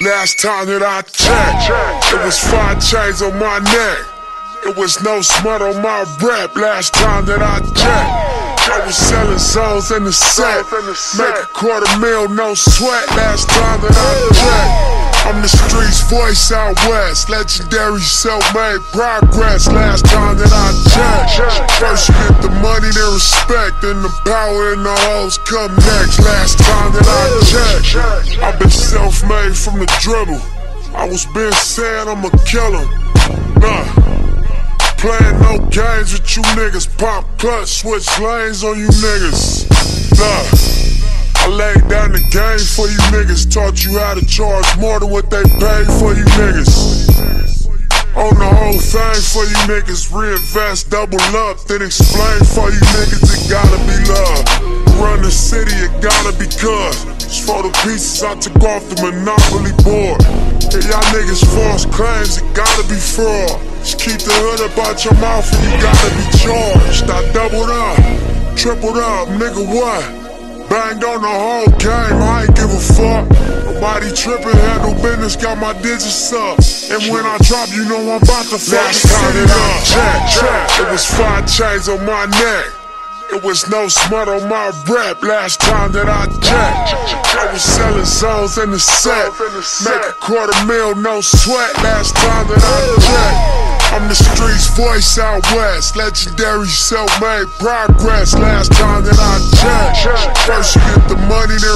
Last time that I checked, it was five chains on my neck. It was no smut on my rep. Last time that I checked, I was selling zones in the set. Make a quarter mil, no sweat. Last time that I checked. I'm the streets voice out west, legendary self-made progress. Last time that I checked, first you get the money, then respect, then the power and the hoes come next. Last time that I checked, I've been self-made from the dribble. I was been saying I'ma kill him. Nah. Playing no games with you niggas. Pop clutch, switch lanes on you niggas. Nah. I laid down the game for you niggas. Taught you how to charge more than what they paid for you niggas. On the whole thing for you niggas. Reinvest, double up, then explain for you niggas. It gotta be love. Run the city, it gotta be cuz. Just for the pieces I took off the monopoly board. Hey, y'all niggas false claims, it gotta be fraud. Just keep the hood up out your mouth and you gotta be charged. I doubled up, tripled up, nigga, what? Banged on the whole game, I ain't give a fuck. Nobody trippin', handle business, got my digits up. And when I drop, you know I'm about to fuck the city up. Check, check, it was five chains on my neck. It was no smut on my rep last time that I checked. I was selling zones in the set. Make a quarter mil, no sweat last time that I checked. I'm the streets voice out west, legendary self-made progress. Last time that I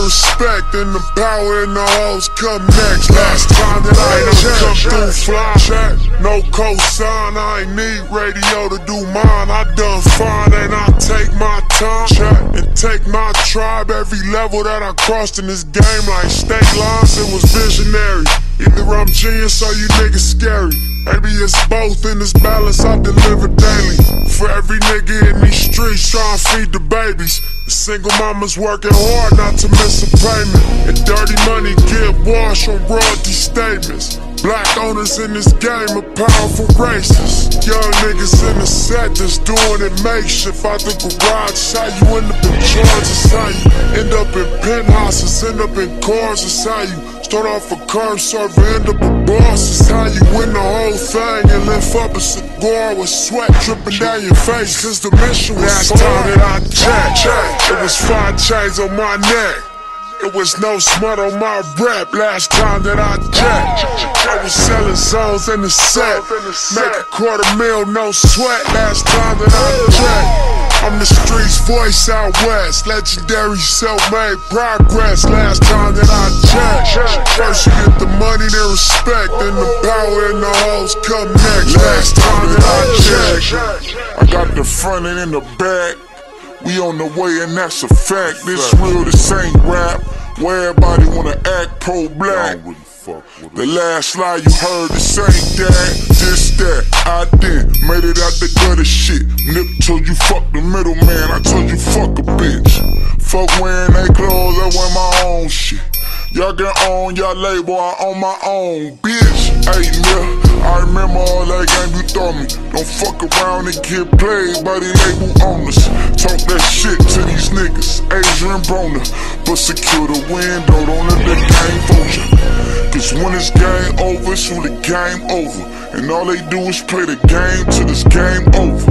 respect, and the power and the hoes come next. Last time that I checked, come through fly, check, no cosign, I ain't need radio to do mine. I done fine and I take my time, check, and take my tribe. Every level that I crossed in this game, like state lines, it was visionary. Either I'm genius or you niggas scary. Maybe it's both in this balance I deliver daily. For every nigga in these streets trying to feed the babies. Single mama's working hard not to miss a payment. And dirty money get washed on royalty statements. Black owners in this game are powerful racists. Young niggas in the set that's doing it makeshift out the garage. How you end up in charges, how you up in penthouses, end up in cars, it's how you Start off a curb server, end up a boss. Is how you win the whole thing and lift up a cigar with sweat dripping down your face. Cause the mission was Last time that I checked, it was five chains on my neck. It was no smut on my rep last time that I checked. I was selling zones in the set. Make a quarter mil, no sweat last time that I checked. I'm the streets voice out west, legendary self-made progress. Last time that I checked, first you get the money, then respect, then the power and the hoes come next. Last time that I checked, I got the front and in the back. We on the way and that's a fact. This real, this ain't rap. Where everybody wanna act pro-black. The last lie you heard, this ain't that, this, that. I did, made it out the gutter shit. Nip told you fuck the middleman, I told you fuck a bitch. Fuck wearing they clothes, I wear my own shit. Y'all get on y'all label, I own my own, bitch. Hey, nigga, I remember all that game you throw me. Don't fuck around and get played by the label owners. Talk that shit to these niggas, Adrien Broner. But secure the window, don't let the game fool you. Cause when it's game over, it's the game over. And all they do is play the game till this game over.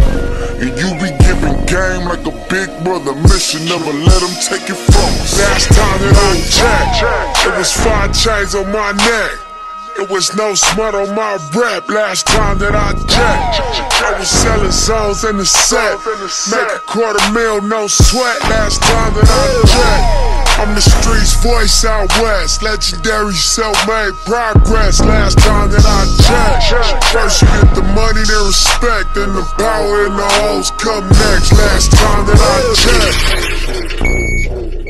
And you be giving game like a big brother mission, never let them take it from us. Last time that I checked, it was five chains on my neck. It was no smut on my rap last time that I checked. I was selling zones in the set. Make a quarter mil, no sweat last time that I checked. I'm the streets voice out west, legendary self-made progress. Last time that I checked, first you get the money, then respect, then the power and the hoes come next. Last time that I checked.